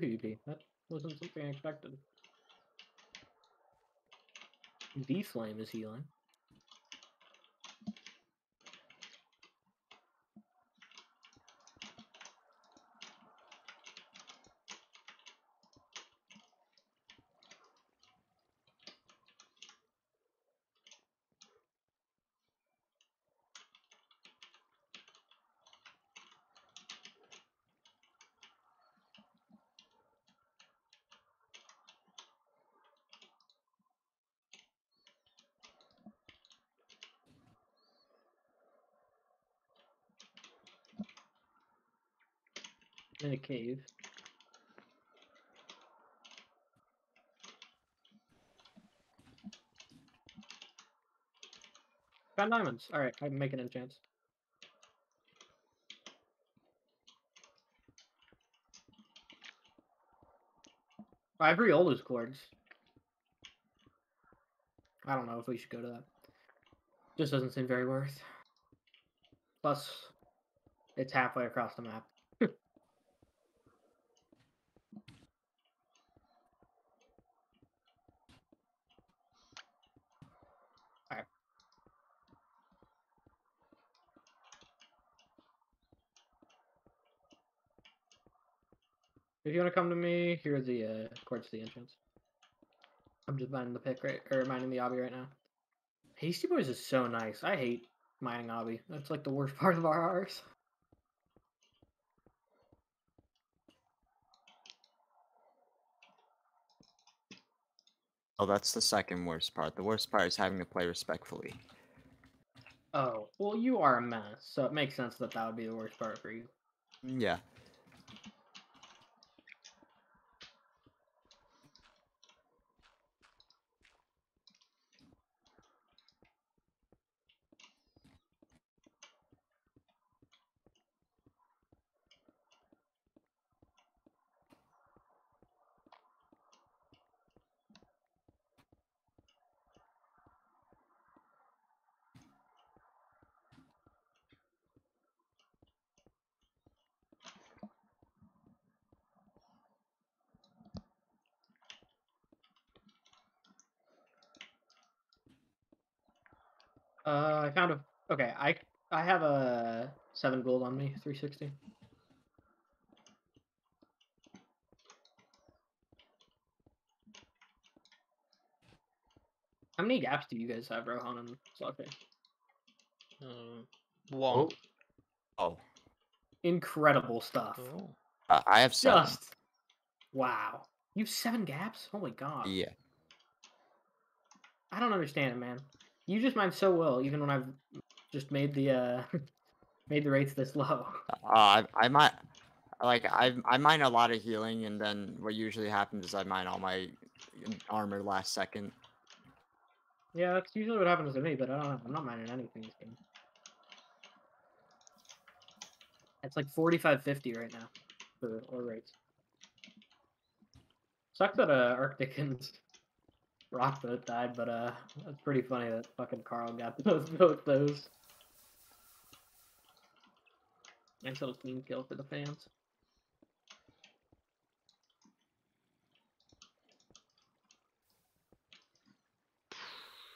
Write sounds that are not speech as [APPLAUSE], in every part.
PvP. That wasn't something I expected. The flame is healing. In a cave. Found diamonds. Alright, I'm making a chance. Ivory Oldest Quartz. I don't know if we should go to that. Just doesn't seem very worth. Plus, it's halfway across the map. If you want to come to me, here are the uh, quartz to the entrance. I'm just mining the pick right, or mining the obby right now. Hasty Boys is so nice. I hate mining obby. That's like the worst [LAUGHS] part of our hours. Oh, that's the second worst part. The worst part is having to play respectfully. Oh, well, you are a mess, so it makes sense that that would be the worst part for you. Yeah. Uh, I found a. Okay, I I have a seven gold on me, three sixty. How many gaps do you guys have, Rohan and Slugfish? Um, one. Oh, Incredible stuff. Oh. uh, I have seven. Just wow. You have seven gaps? Holy god. Yeah. I don't understand it, man. You just mine so well, even when I've just made the uh [LAUGHS] made the rates this low. Uh, I I might like I I mine a lot of healing, and then what usually happens is I mine all my armor last second. Yeah, that's usually what happens to me, but I don't know. I'm not mining anything this game. It's like 45.50 right now for ore rates. Sucks that uh, Arcticans rock boat died, but uh, that's pretty funny that fucking Carl got [LAUGHS] those both those. Nice little team kill for the fans.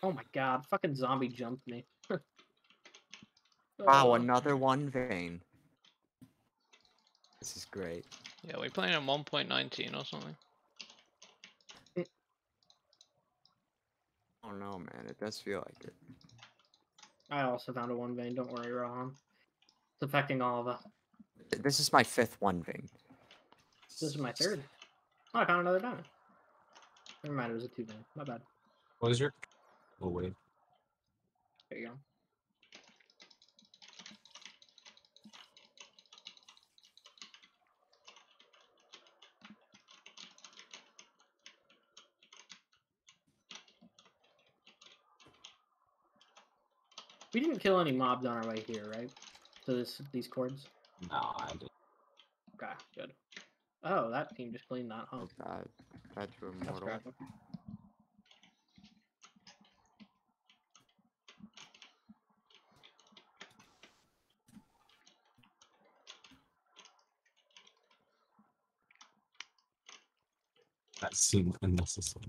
Oh my god, fucking zombie jumped me. Wow, Oh. [LAUGHS] another one vein. This is great. Yeah, we're playing on 1.19 or something. Oh know, man, it does feel like it. I also found a one vein, don't worry, Rohan. It's affecting all of us. This is my fifth one vein. This is my third. Oh, I found another diamond. Never mind, it was a two vein. My bad. What is your? Oh wait. There you go. We didn't kill any mobs on our way here, right? To this these cords. No, I did. Okay, good. Oh, that team just cleaned that, home. Oh god, that's That's immortal. graphic. That seemed unnecessary.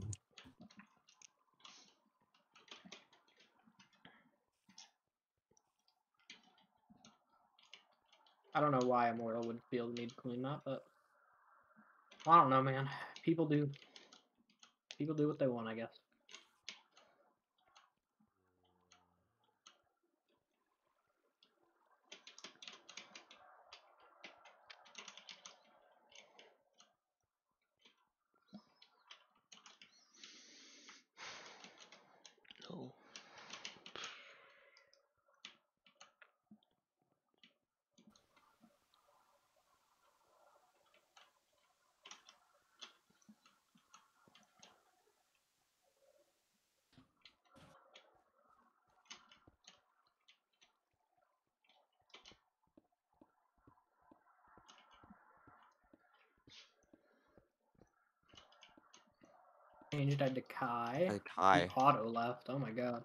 I don't know why Immortal would feel the need to clean that, but I don't know, man. People do. People do what they want, I guess. No. Changed died to Kai. Like He. Auto left. Oh my god.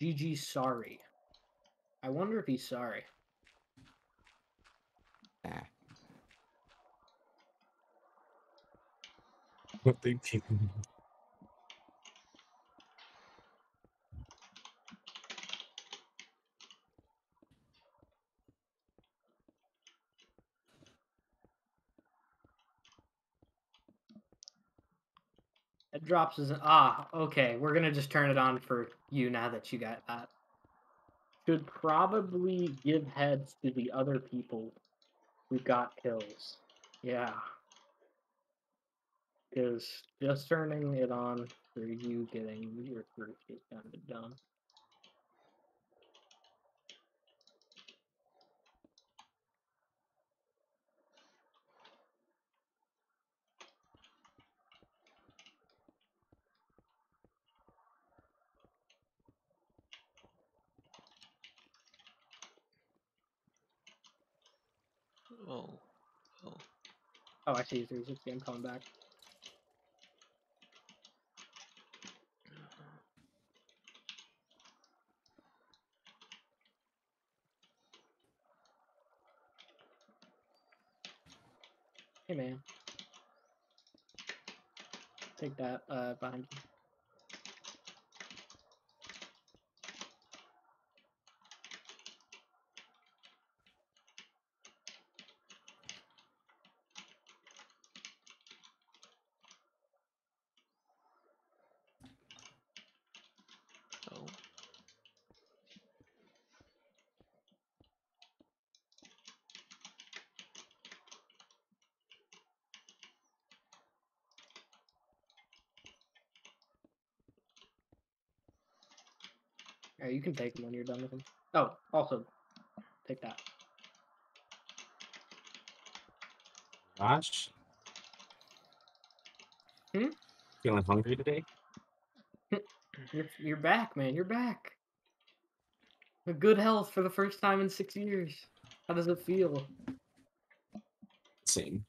GG sorry. I wonder if he's sorry. Nah. What they keep. It drops as ah, okay. We're gonna just turn it on for you now that you got that. Should probably give heads to the other people who got kills. Yeah. Because just turning it on for you getting your first is kind of dumb. Oh. Oh. Oh, see. 360. I'm coming back. Hey, man. Take that uh, behind you. Yeah, you can take him when you're done with him. Oh, also, take that. Gosh. Hmm? Feeling hungry today? [LAUGHS] You're you're back, man. You're back. Good health for the first time in six years. How does it feel? Same.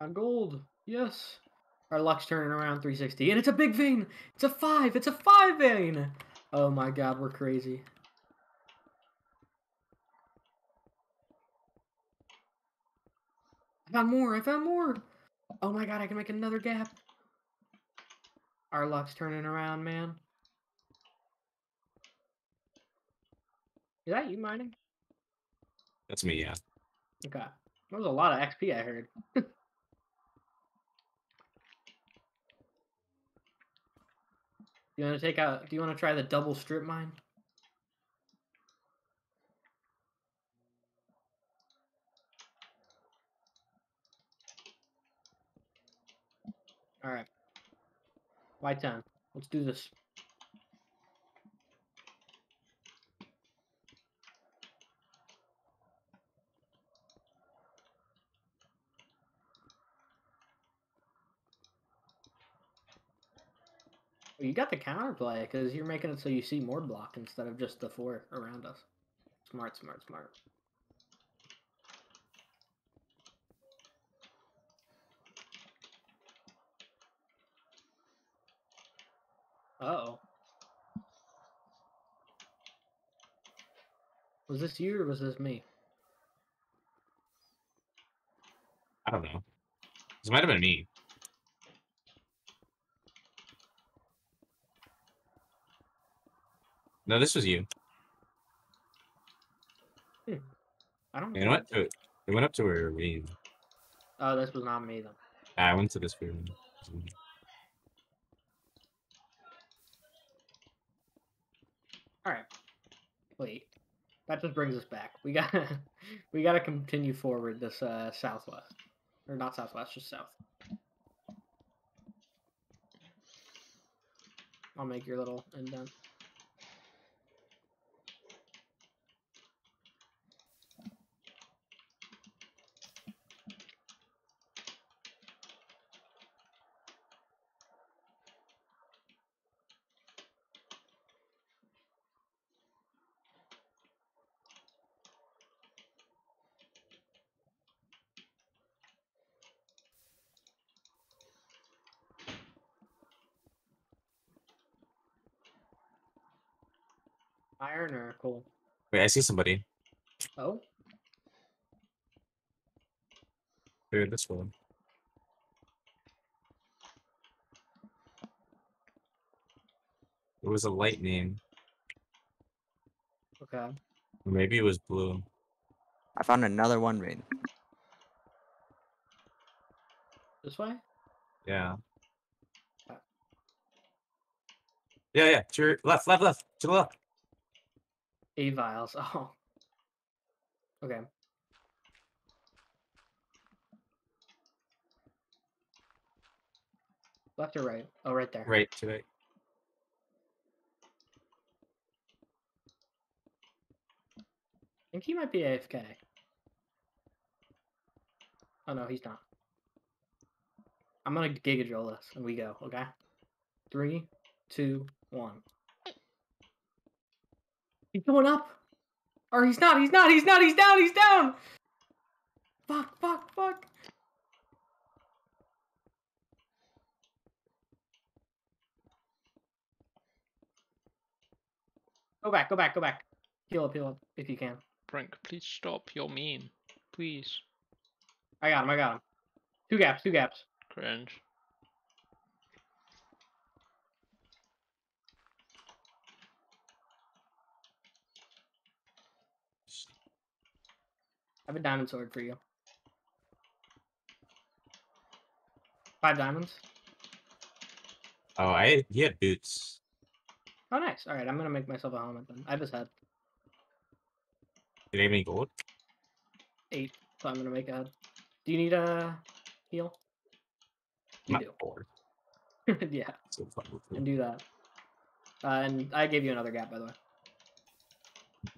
On gold. Yes. Our luck's turning around 360. And it's a big vein. It's a five. It's a five vein. Oh my god, we're crazy. I found more. I found more. Oh my god, I can make another gap. Our luck's turning around, man. Is that you mining? That's me, yeah. Okay. That was a lot of XP I heard. [LAUGHS] You want to take out? Do you want to try the double strip mine? All right. White 10? Let's do this. You got the counterplay because you're making it so you see more block instead of just the four around us. Smart, smart, smart. Uh-oh. Was this you or was this me? I don't know. This might have been me. No, this was you. I don't You know what? It it went up to where we. Oh, this was not me then. I went to this room. Alright. Wait. That just brings us back. We gotta [LAUGHS] we gotta continue forward this uh southwest. Or not southwest, just south. I'll make your little indent. Iron or coal? Wait, I see somebody. Oh, Here, this one. It was a lightning. okay. Maybe it was blue. I found another one vein. This way? Yeah. Uh. Yeah, yeah. To your left, left, left. To the left. A vials. [LAUGHS] Oh. Okay. Left or right? Oh, right there. Right, to right. I think he might be AFK. Oh no, he's not. I'm gonna Giga Drill this and we go, okay? Three, two, one. He's going up! Or he's not, he's not, he's not, he's down, he's down! Fuck, fuck, fuck! Go back, go back, go back. Heal up, heal up, if you can. Frank, please stop. You're mean. Please. I got him, I got him. Two gaps, two gaps. Cringe. I have a diamond sword for you. Five diamonds. Oh, I he had boots. Oh, nice. All right, I'm gonna make myself a helmet then. I have his head. Did he have any gold? Eight, so I'm gonna make a head. Do you need a heal? You do. [LAUGHS] yeah, So and do that. Uh, and I gave you another gap, by the way.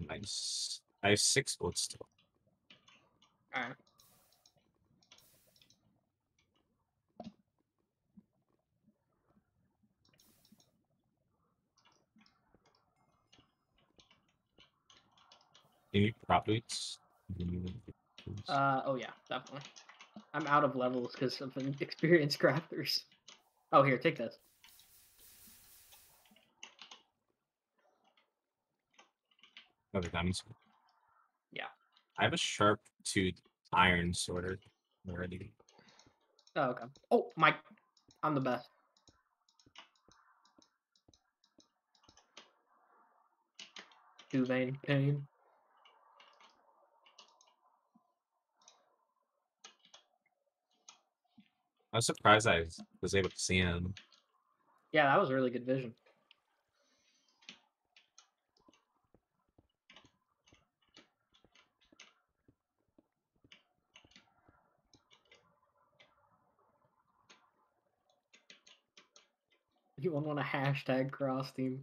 Nice. I have six gold still. All right. You need prop. Uh, oh yeah, definitely. I'm out of levels because of an [LAUGHS] experienced crafters. Oh, here, take this. Another diamond sword. I have a sharp tooth iron sword already. Oh, okay. Oh, my, I'm the best. Duvain Kane. I was surprised I was able to see him. Yeah, that was really good vision. [LAUGHS] You want to hashtag cross team?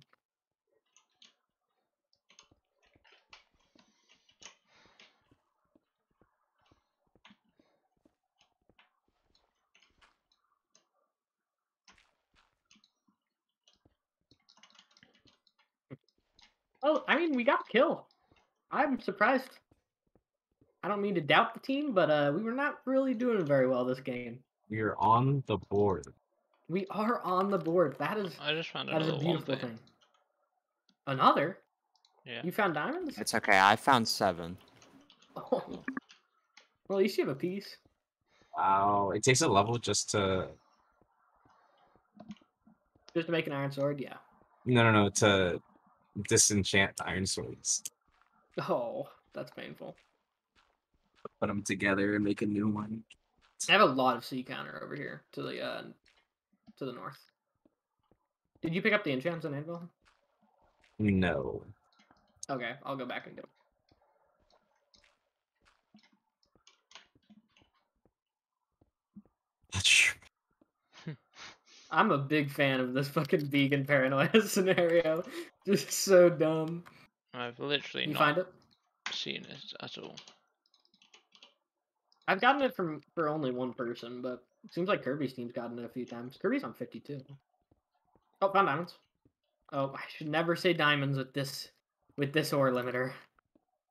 Oh, I mean, we got a kill. I'm surprised. I don't mean to doubt the team, but uh, we were not really doing very well this game. We're on the board. We are on the board. That is I just found that is a beautiful thing. thing. Another? Yeah. You found diamonds? It's okay. I found seven. Oh. Well, at least you have a piece. Wow, it takes a level just to Just to make an iron sword, yeah. no no no to disenchant iron swords. Oh, that's painful. Put them together and make a new one. I have a lot of sea counter over here to the uh to the north. Did you pick up the enchants on Anvil? No. Okay, I'll go back and get 'em. [LAUGHS] I'm a big fan of this fucking vegan paranoia [LAUGHS] scenario. Just so dumb. I've literally You not find it? seen it at all. I've gotten it from for only one person, but it seems like Kirby's team's gotten it a few times. Kirby's on 52. Oh, found diamonds. Oh, I should never say diamonds with this with this ore limiter.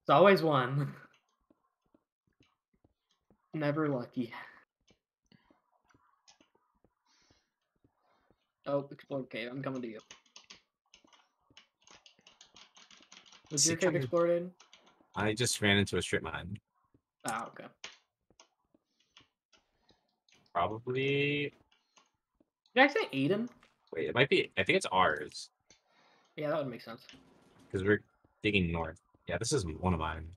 It's always one. [LAUGHS] Never lucky. Oh, explode cave. I'm coming to you. Was your cave exploded? I just ran into a strip mine. Ah, okay. Probably Did I say Aiden? wait, it might be I think it's ours. Yeah, that would make sense. Because we're digging north. Yeah, this is one of mine.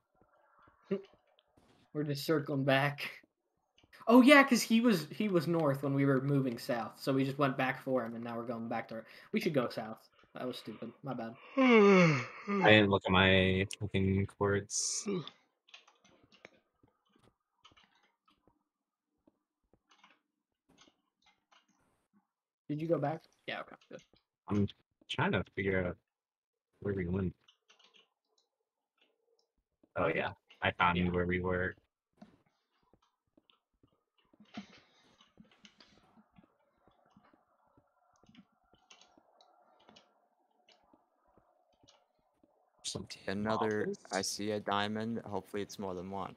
We're just circling back. Oh yeah, because he was he was north when we were moving south, so we just went back for him, and now we're going back to. We should go south. That was stupid. My bad. [SIGHS] I didn't look at my fucking chords. [SIGHS] [LAUGHS] Did you go back? Yeah. Okay. Good. I'm trying to figure out where we went. Oh yeah, I found Yeah. where we were. Some Another. I see a diamond. Hopefully, it's more than one.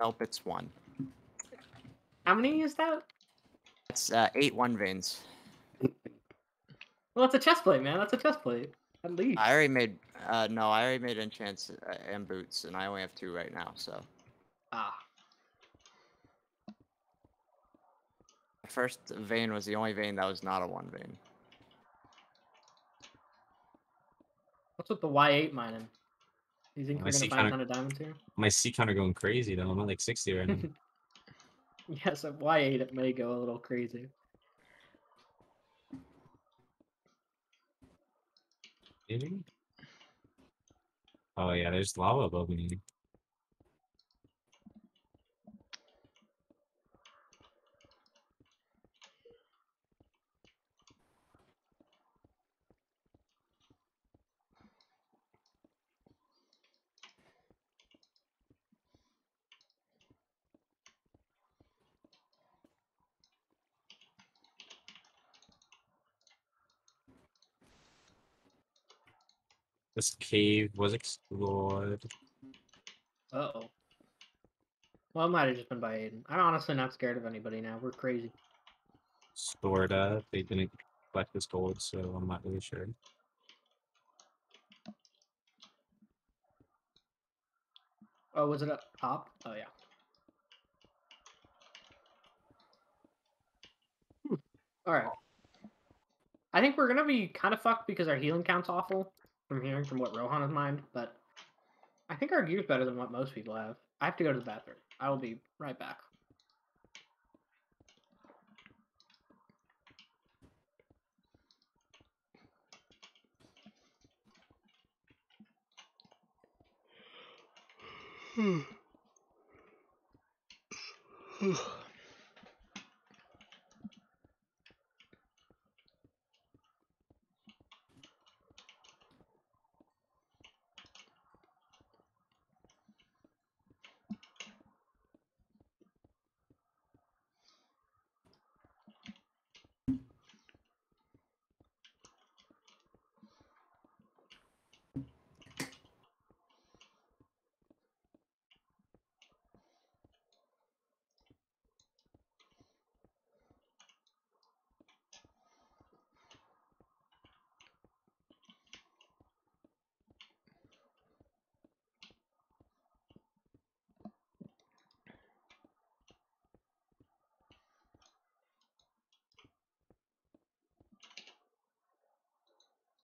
Nope, it's one. How many is that? It's uh, eight one veins. Well, that's a chest plate, man. That's a chest plate. At least. I already made. Uh, no, I already made enchants uh, and boots, and I only have two right now. So Ah. the first vein was the only vein that was not a one vein. What's with the Y8 mining? You think I we're gonna find a kinda- ton of diamonds here? My C counter going crazy though. I'm at like 60 right now. [LAUGHS] [LAUGHS] yes, at Y8 it may go a little crazy. Maybe? Oh yeah, there's lava above me. This cave was explored. Uh oh. Well, it might have just been by Aiden. I'm honestly not scared of anybody now. We're crazy. Sorta. They didn't collect this gold, so I'm not really sure. Oh, was it up top? Oh yeah. Hmm. All right. I think we're gonna be kind of fucked because our healing count's awful from hearing from what Rohan has mined, but I think our gear's better than what most people have. I have to go to the bathroom. I will be right back. Hmm. [SIGHS]